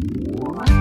What?